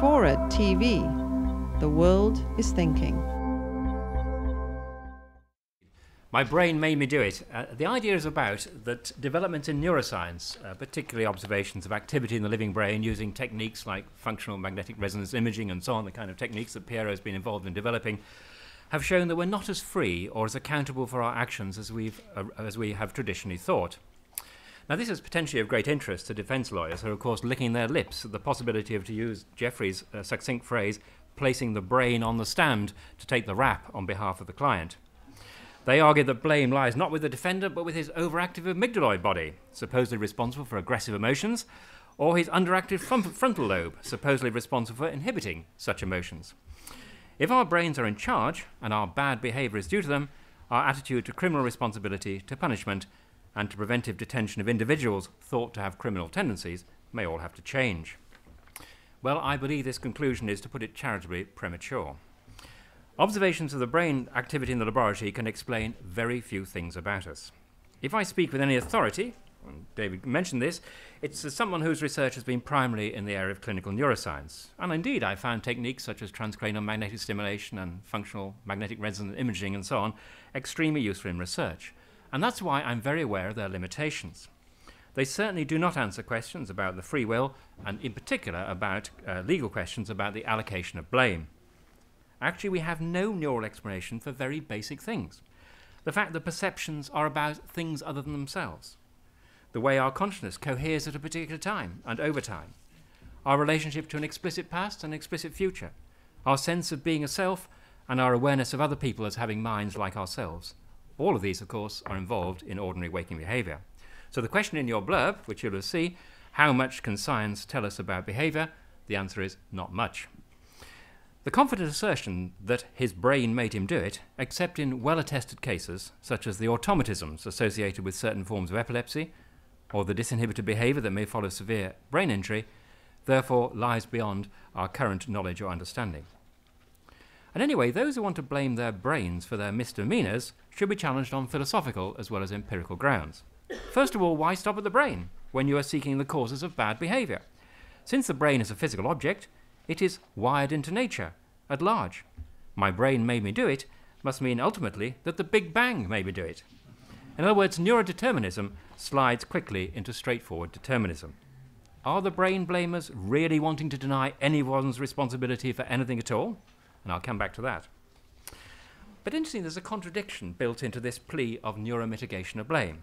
Forward TV. The world is thinking. My brain made me do it. Uh, the idea is about that development in neuroscience, uh, particularly observations of activity in the living brain using techniques like functional magnetic resonance imaging and so on, the kind of techniques that Piero has been involved in developing, have shown that we're not as free or as accountable for our actions as, we've, uh, as we have traditionally thought. Now, this is potentially of great interest to defense lawyers who are, of course, licking their lips at the possibility of, to use Jeffrey's uh, succinct phrase, placing the brain on the stand to take the rap on behalf of the client. They argue that blame lies not with the defendant but with his overactive amygdaloid body, supposedly responsible for aggressive emotions, or his underactive frontal lobe, supposedly responsible for inhibiting such emotions. If our brains are in charge and our bad behavior is due to them, our attitude to criminal responsibility, to punishment, and to preventive detention of individuals thought to have criminal tendencies may all have to change. Well, I believe this conclusion is, to put it charitably, premature. Observations of the brain activity in the laboratory can explain very few things about us. If I speak with any authority, and David mentioned this, it's as someone whose research has been primarily in the area of clinical neuroscience. And indeed, I found techniques such as transcranial magnetic stimulation and functional magnetic resonance imaging and so on extremely useful in research. And that's why I'm very aware of their limitations. They certainly do not answer questions about the free will, and in particular about uh, legal questions about the allocation of blame. Actually, we have no neural explanation for very basic things. The fact that perceptions are about things other than themselves. The way our consciousness coheres at a particular time and over time. Our relationship to an explicit past and explicit future. Our sense of being a self and our awareness of other people as having minds like ourselves. All of these, of course, are involved in ordinary waking behavior. So the question in your blurb, which you'll see, how much can science tell us about behavior? The answer is not much. The confident assertion that his brain made him do it, except in well attested cases, such as the automatisms associated with certain forms of epilepsy, or the disinhibited behavior that may follow severe brain injury, therefore lies beyond our current knowledge or understanding. And anyway, those who want to blame their brains for their misdemeanors should be challenged on philosophical as well as empirical grounds. First of all, why stop at the brain when you are seeking the causes of bad behavior? Since the brain is a physical object, it is wired into nature at large. My brain made me do it must mean ultimately that the Big Bang made me do it. In other words, neurodeterminism slides quickly into straightforward determinism. Are the brain blamers really wanting to deny anyone's responsibility for anything at all? And I'll come back to that. But interestingly, there's a contradiction built into this plea of neuromitigation of blame.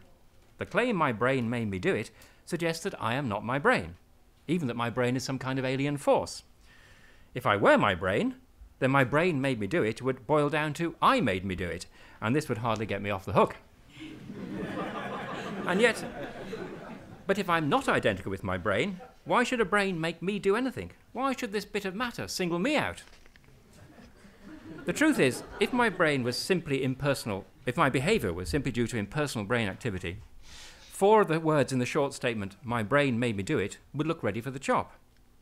The claim my brain made me do it suggests that I am not my brain, even that my brain is some kind of alien force. If I were my brain, then my brain made me do it would boil down to I made me do it, and this would hardly get me off the hook. and yet, but if I'm not identical with my brain, why should a brain make me do anything? Why should this bit of matter single me out? The truth is, if my brain was simply impersonal, if my behavior was simply due to impersonal brain activity, four of the words in the short statement, my brain made me do it, would look ready for the chop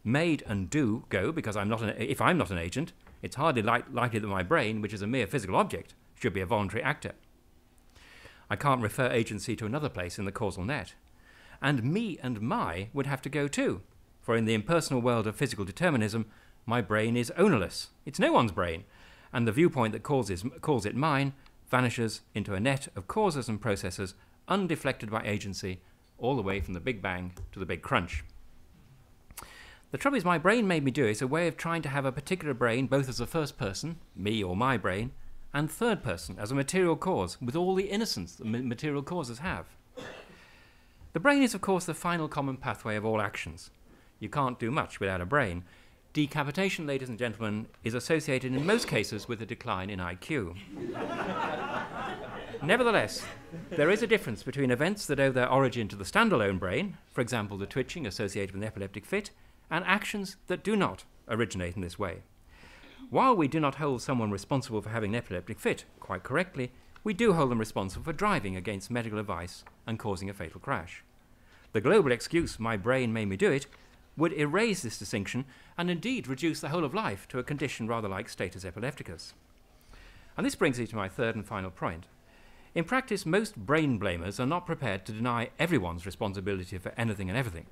made and do go because I'm not an, if I'm not an agent, it's hardly li- likely that my brain, which is a mere physical object, should be a voluntary actor. I can't refer agency to another place in the causal net. And me and my would have to go too, for in the impersonal world of physical determinism, my brain is ownerless. It's no one's brain, and the viewpoint that calls, calls it mine vanishes into a net of causes and processes undeflected by agency all the way from the Big Bang to the Big Crunch. The trouble is, my brain made me do it. A way of trying to have a particular brain, both as a first person, me or my brain, and third person, as a material cause, with all the innocence that material causes have. The brain is, of course, the final common pathway of all actions. You can't do much without a brain. Decapitation, ladies and gentlemen, is associated in most cases with a decline in IQ. Nevertheless, there is a difference between events that owe their origin to the standalone brain, for example, the twitching associated with an epileptic fit, and actions that do not originate in this way. While we do not hold someone responsible for having an epileptic fit, quite correctly, we do hold them responsible for driving against medical advice and causing a fatal crash. The global excuse, my brain made me do it, would erase this distinction and indeed reduce the whole of life to a condition rather like status epilepticus. And this brings me to my third and final point. In practice, most brain blamers are not prepared to deny everyone's responsibility for anything and everything.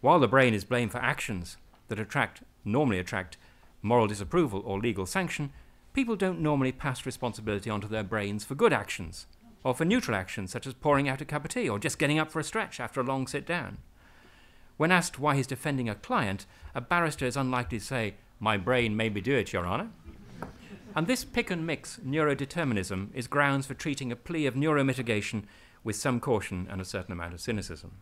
While the brain is blamed for actions that attract, normally attract moral disapproval or legal sanction, people don't normally pass responsibility onto their brains for good actions or for neutral actions such as pouring out a cup of tea or just getting up for a stretch after a long sit down. When asked why he's defending a client, a barrister is unlikely to say, My brain made me do it, Your Honour. And this pick and mix neurodeterminism is grounds for treating a plea of neuromitigation with some caution and a certain amount of cynicism.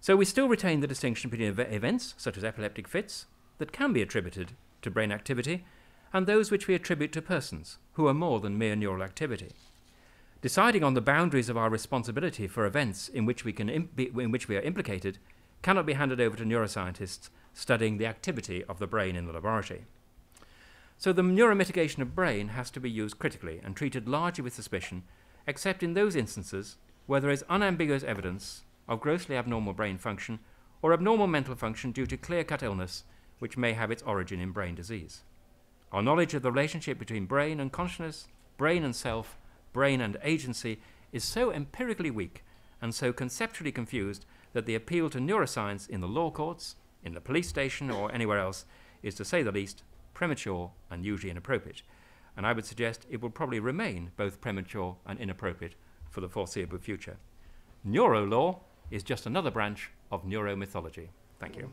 So we still retain the distinction between ev- events, such as epileptic fits, that can be attributed to brain activity, and those which we attribute to persons, who are more than mere neural activity. Deciding on the boundaries of our responsibility for events in which we, can in which we are implicated cannot be handed over to neuroscientists studying the activity of the brain in the laboratory. So the neuromitigation of brain has to be used critically and treated largely with suspicion, except in those instances where there is unambiguous evidence of grossly abnormal brain function or abnormal mental function due to clear cut illness which may have its origin in brain disease. Our knowledge of the relationship between brain and consciousness, brain and self, brain and agency is so empirically weak and so conceptually confused that the appeal to neuroscience in the law courts, in the police station, or anywhere else is, to say the least, premature and usually inappropriate. And I would suggest it will probably remain both premature and inappropriate for the foreseeable future. Neurolaw is just another branch of neuromythology. Thank you.